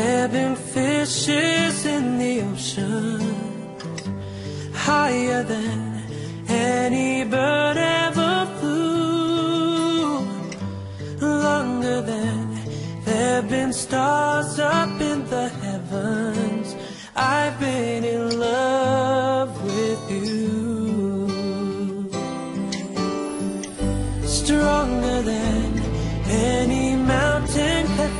There have been fishes in the ocean higher than any bird ever flew, longer than there have been stars up in the heavens. I've been in love with you, stronger than any mountain.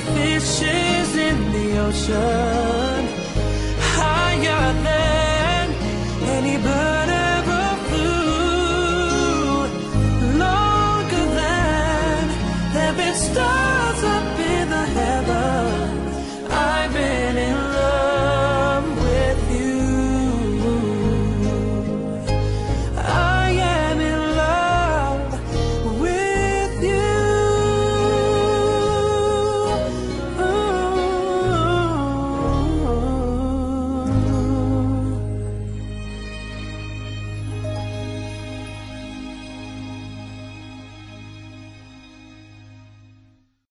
fishes in the ocean.